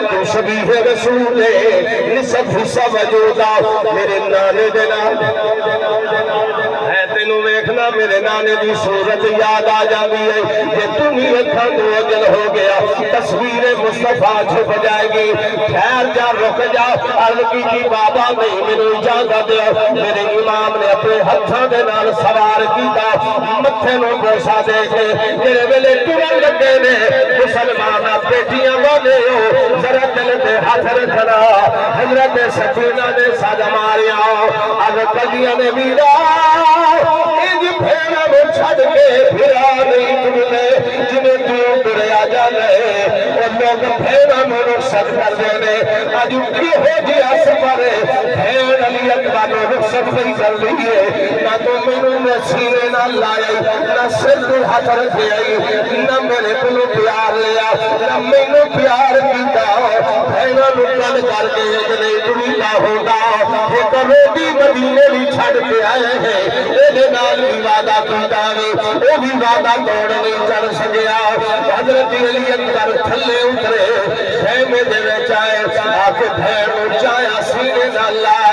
تو شبیح رسول نصف حصہ وجودا میرے نانے دینا ہے تینوں ویکھنا، میرے نانے دی صورت یاد آ جاندی ہے۔ کہ تم ہی اکھاں تو اجل ہو گیا۔ تصویر مصطفیٰ چھپ جائے گی خیر جا، رک جا۔ عرض کی جی بابا نہیں میرے اجازت دیا۔ میرے امام نے اپنے ہتھاں دے نال سوار کیتا۔ متھے نو بوسا دے کے، میرے ویلے ٹرن لگے نے۔ مسلمان بیٹیاں والے ہو، ذرا دل دے ہاتھ رکھنا۔ حضرت سکینہ نے ساجا ماریا۔ اگ کلیاں نے میرا، انج پھیرا وہ چھڑ کے پھرا نہیں تمنے جنہیں تو دریا جانے۔ اور لوگ پھیرا میں رخصت کر دینے۔ آج کی ہو جیا سفر پھیر علی اکبر نے رخصت نہیں کر لیے نہ تو نہ تو میرے کلو پیار لیا نہ مینوں پیار کیتا پھیرا نکل کر کے ایک نہیں دنیا ہوگا ایک روبی مدینے بھی چھڑ کے آئے ہیں ایک نال بھی وعدہ کیتا ہے وہ بھی وعدہ توڑ نہیں چڑھ سکیا حضرت علی اکبر تھلے اترے خیمے دے وچ آئے آ کے بھیڑ نو چایا سینے نال لا کے سر